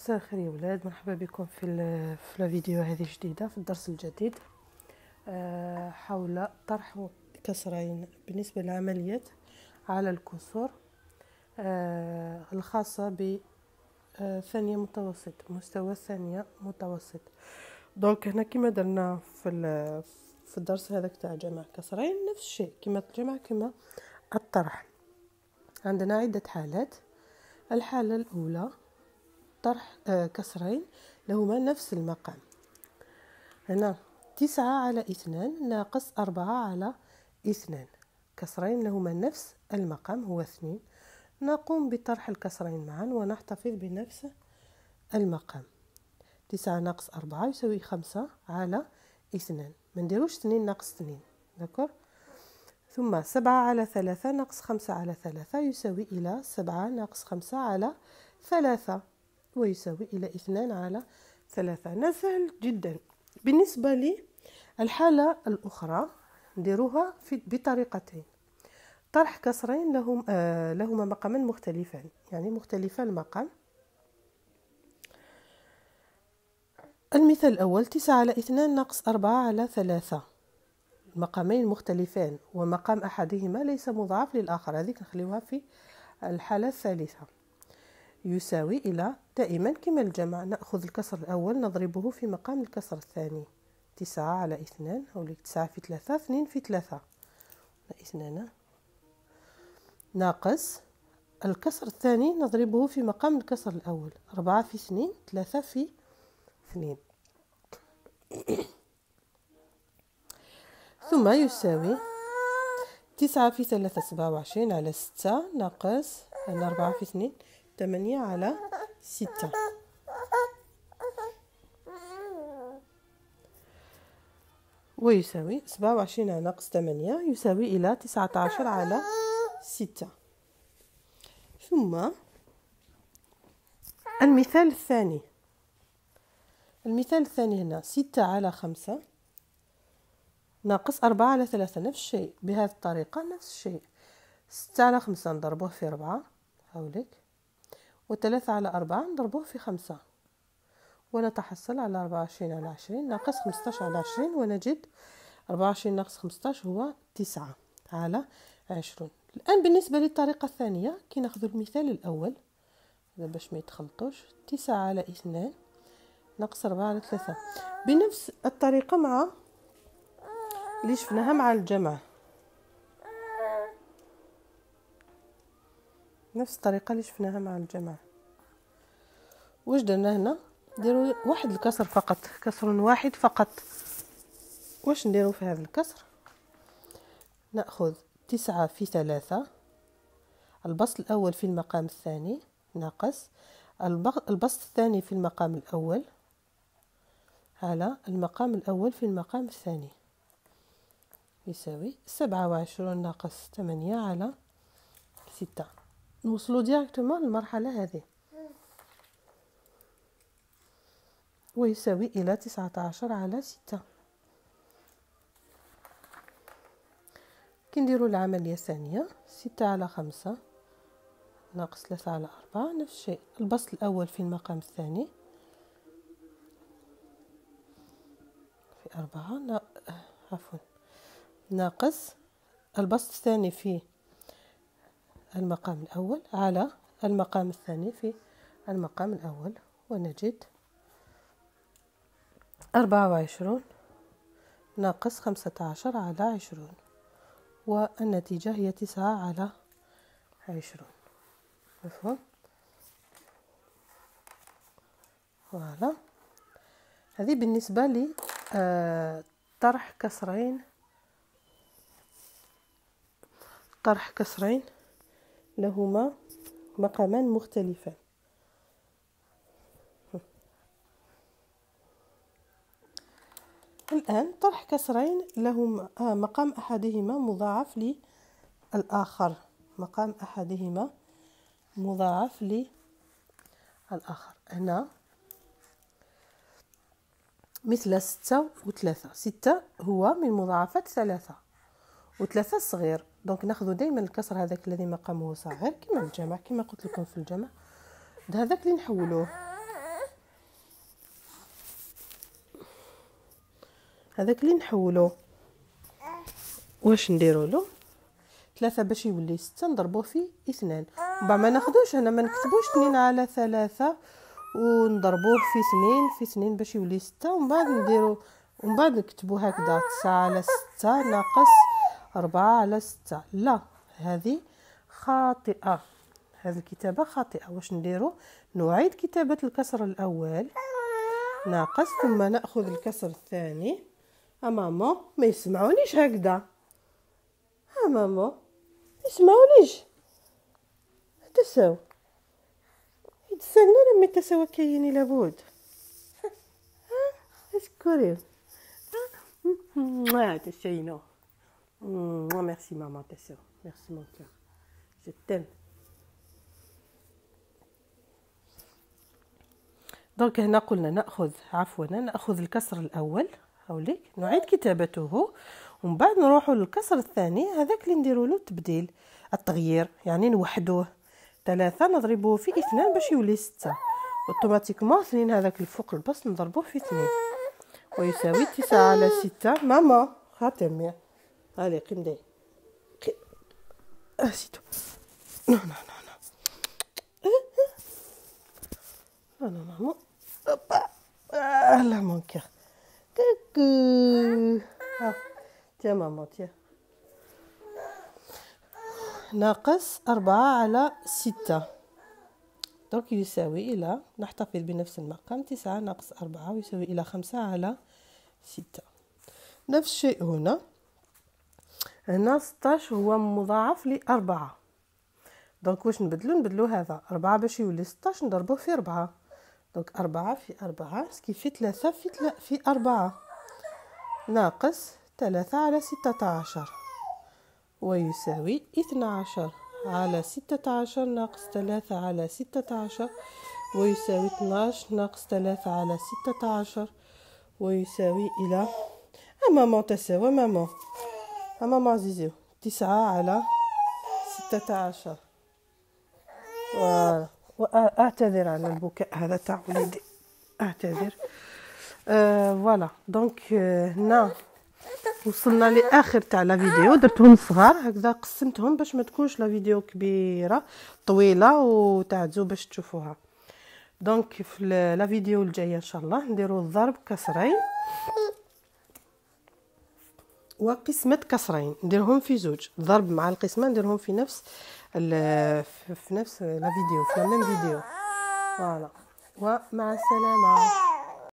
مساء الخير يا ولاد. مرحبا بكم في في الفيديو هذه جديدة في الدرس الجديد. آه، حول طرح كسرين بالنسبة للعمليات على الكسور آه، الخاصة بثانية متوسط مستوى الثانية متوسط. دونك هنا كما درنا في في الدرس هذاك تاع جمع كسرين نفس الشيء كما الجمع كما الطرح. عندنا عدة حالات. الحالة الأولى طرح آه، كسرين لهما نفس المقام. هنا تسعة على اثنان ناقص أربعة على اثنان. كسرين لهما نفس المقام هو اثنين. نقوم بطرح الكسرين معا ونحتفظ بنفس المقام. تسعة ناقص أربعة يساوي خمسة على اثنان. ما نديروش اثنين ناقص اثنين دكور ثم سبعة على ثلاثة ناقص خمسة على ثلاثة يساوي إلى سبعة ناقص خمسة على ثلاثة. ويساوي إلى اثنان على ثلاثة. سهل جدا. بالنسبة لي الحالة الأخرى نديروها بطريقتين. طرح كسرين لهم آه لهما مقامان مختلفان. يعني مختلفا المقام. المثال الأول تسعة على اثنان ناقص أربعة على ثلاثة. المقامين مختلفان ومقام أحدهما ليس مضاعف للآخر. هذيك نخليوها في الحالة الثالثة. يساوي إلى دائما كما الجمع. نأخذ الكسر الأول نضربه في مقام الكسر الثاني. تسعة على اثنان أو تسعة في ثلاثة اثنين في ثلاثة. اثنان. ناقص الكسر الثاني نضربه في مقام الكسر الأول. أربعة في اثنين ثلاثة في اثنين. ثم يساوي تسعة في ثلاثة سبعة وعشرين على ستة. ناقص أربعة في اثنين. ثمانية على ستة. ويساوي سبعة وعشرين ناقص ثمانية يساوي إلى تسعة عشر على ستة. ثم المثال الثاني. المثال الثاني هنا ستة على خمسة ناقص أربعة على ثلاثة نفس الشيء. بهذه الطريقة نفس الشيء. ستة على خمسة نضربوه في أربعة. هاوليك وثلاثة على أربعة نضربوه في خمسة. ونتحصل على أربعة وعشرين على عشرين ناقص خمسطاش على عشرين ونجد أربعة وعشرين ناقص خمسطاش هو تسعة على عشرون. الآن بالنسبة للطريقة الثانية كي ناخذ المثال الأول. باش ما يتخلطوش. تسعة على اثنان ناقص أربعة على ثلاثة. بنفس الطريقة مع اللي شفناها مع الجمع. نفس الطريقة اللي شفناها مع الجمع واش درنا هنا؟ نديرو واحد الكسر فقط كسر واحد فقط. واش نديرو في هذا الكسر؟ نأخذ تسعة في ثلاثة البسط الأول في المقام الثاني ناقص. البسط الثاني في المقام الأول. على المقام الأول في المقام الثاني. يساوي سبعة وعشرون ناقص ثمانية على ستة. نوصلوا ديريكتومون للمرحلة هذه. ويساوي إلى تسعة عشر على ستة. كي نديرو العملية الثانية ستة على خمسة ناقص ثلاثة على أربعة نفس الشيء. البسط الأول في المقام الثاني في أربعة نا... عفوا ناقص البسط الثاني في المقام الأول على المقام الثاني في المقام الأول ونجد أربعة وعشرون ناقص خمسة عشر على عشرون والنتيجة هي تسعة على عشرون. مفهوم؟ فوالا. هذه بالنسبة لي آه طرح كسرين طرح كسرين لهما مقامان مختلفان الآن طرح كسرين لهما آه مقام أحدهما مضاعف للآخر. مقام أحدهما مضاعف للآخر. هنا مثل ستة وثلاثة. ستة هو من مضاعفات ثلاثة وثلاثة صغير. دونك ناخذ دائما الكسر هذاك الذي مقامه صغير كما الجمع كما قلت لكم في الجمع. هذاك اللي نحولوه. هذاك اللي نحولوه. واش نديرو له؟ ثلاثة باش يولي ستة نضربوه في اثنان بعد ما ناخدوش هنا ما نكتبوش اثنين على ثلاثة ونضربوه في اثنين في اثنين باش يولي ستة. ومن بعد نديرو ومن بعد نكتبو هكذا تسعة على ستة ناقص أربعة على ستة لا هذه خاطئة. هذه الكتابة خاطئة. واش نديرو؟ نعيد كتابة الكسر الأول. ناقص ثم نأخذ الكسر الثاني. أماما ما يسمعونيش هكذا. أماما يسمعونيش. تساو يتسالنا لما تساوى كاين لابد. ها؟ اسكوري ها؟ تسينو ميرسي ماما تساو ميرسي مون كور je t'aime. دونك هنا قلنا ناخذ عفوا نأخذ الكسر الأول. هاوليك نعيد كتابته. ومن بعد نروحوا للكسر الثاني. هذاك اللي نديروا له التبديل. التغيير. يعني نوحدوه. ثلاثة نضربوه في اثنان باش يولي ستة. اوتوماتيكمون اثنين هذاك الفوق البسط نضربوه في اثنين. ويساوي تسعة على ستة. ماما خاتم هالي قندي اسيتو نو نو نو نو نو نو ماما Ah, là, mon cœur. Coucou. Ah, tiens, maman, tiens. ناقص أربعة على ستة. donc يساوي إلى نحتفظ بنفس المقام. تسعة ناقص أربعة يساوي إلى خمسة على ستة. نفس الشيء هنا. هنا ستاش هو مضاعف لأربعة donc واش نبدلو؟ نبدلو هذا. أربعة باش يولي ستاش نضربوه في أربعة. donc أربعة في أربعة سكي في ثلاثة في تلا في أربعة. ناقص ثلاثة على ستة عشر. ويساوي اثنى عشر على ستة عشر ناقص ثلاثة على ستة عشر. ويساوي اثناش ناقص ثلاثة على ستة عشر. ويساوي إلى ماما تساوي ماما ماما عزيزي تسعة على ستة عشر. وأعتذر على البكاء هذا تاع وليدي أعتذر. آه voilà donc آه هنا وصلنا لآخر تاع la vidéo. درتهم صغار هكذا قسمتهم باش ما تكونش la vidéo كبيرة طويلة وتعزو باش تشوفوها. donc في la vidéo الجاية إن شاء الله نديرو الضرب كسرين. وقسمة كسرين نديرهم في زوج. ضرب مع القسمة نديرهم في نفس في نفس la vidéo في ال même vidéo. voilà. ومع السلامة.